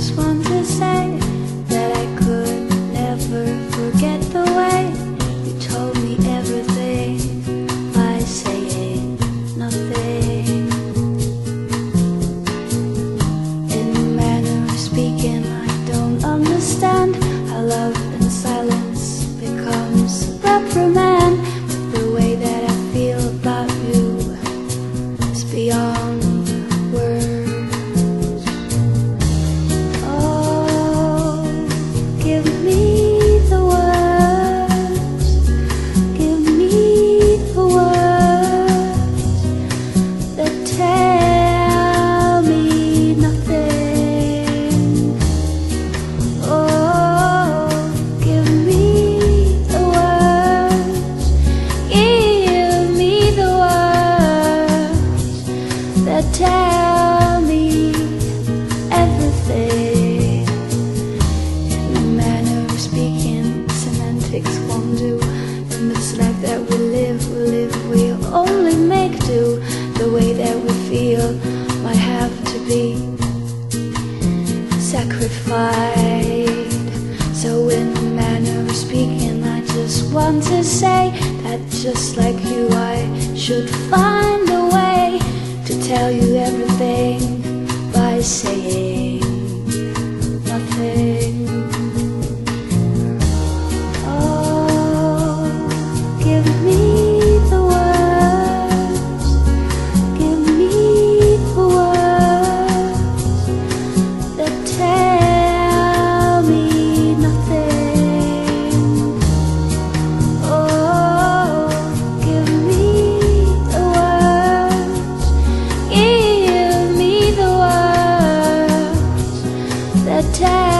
just want to say with me. Feel might have to be sacrificed. So, in the manner of speaking, I just want to say that just like you, I should find a way to tell you everything by saying. attack